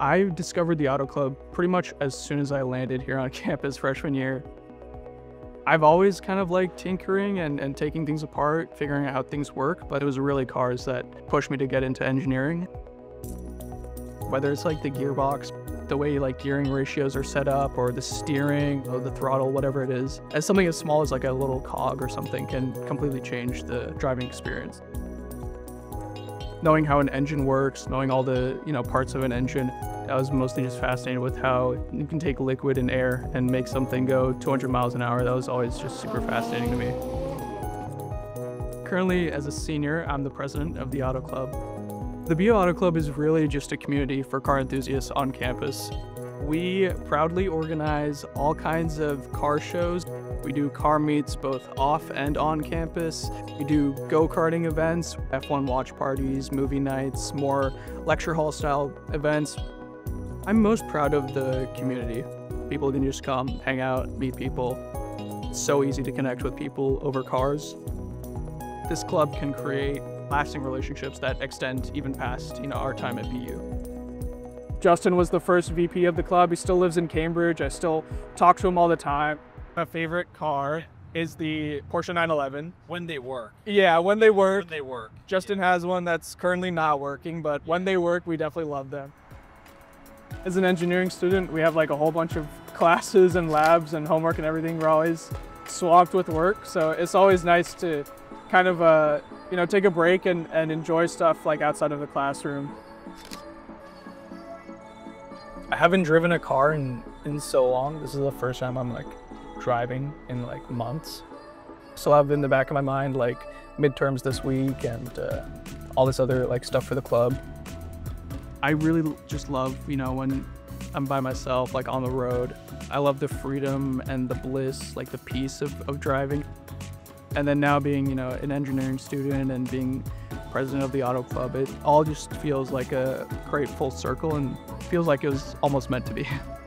I discovered the Auto Club pretty much as soon as I landed here on campus freshman year. I've always kind of liked tinkering and, and taking things apart, figuring out how things work, but it was really cars that pushed me to get into engineering. Whether it's like the gearbox, the way like gearing ratios are set up, or the steering, or the throttle, whatever it is, as something as small as like a little cog or something can completely change the driving experience knowing how an engine works, knowing all the you know parts of an engine. I was mostly just fascinated with how you can take liquid and air and make something go 200 miles an hour. That was always just super fascinating to me. Currently, as a senior, I'm the president of the Auto Club. The BU Auto Club is really just a community for car enthusiasts on campus. We proudly organize all kinds of car shows. We do car meets both off and on campus. We do go-karting events, F1 watch parties, movie nights, more lecture hall style events. I'm most proud of the community. People can just come, hang out, meet people. It's so easy to connect with people over cars. This club can create lasting relationships that extend even past you know, our time at BU. Justin was the first VP of the club. He still lives in Cambridge. I still talk to him all the time. My favorite car is the Porsche 911. When they work. Yeah, when they work. When they work. Justin has one that's currently not working, but when they work, we definitely love them. As an engineering student, we have like a whole bunch of classes and labs and homework and everything. We're always swamped with work, so it's always nice to kind of, uh, you know, take a break and, and enjoy stuff like outside of the classroom. I haven't driven a car in, in so long. This is the first time I'm like driving in like months. So I have in the back of my mind like midterms this week and uh, all this other like stuff for the club. I really just love, you know, when I'm by myself, like on the road. I love the freedom and the bliss, like the peace of, of driving. And then now being, you know, an engineering student and being president of the auto club, it all just feels like a great full circle and feels like it was almost meant to be.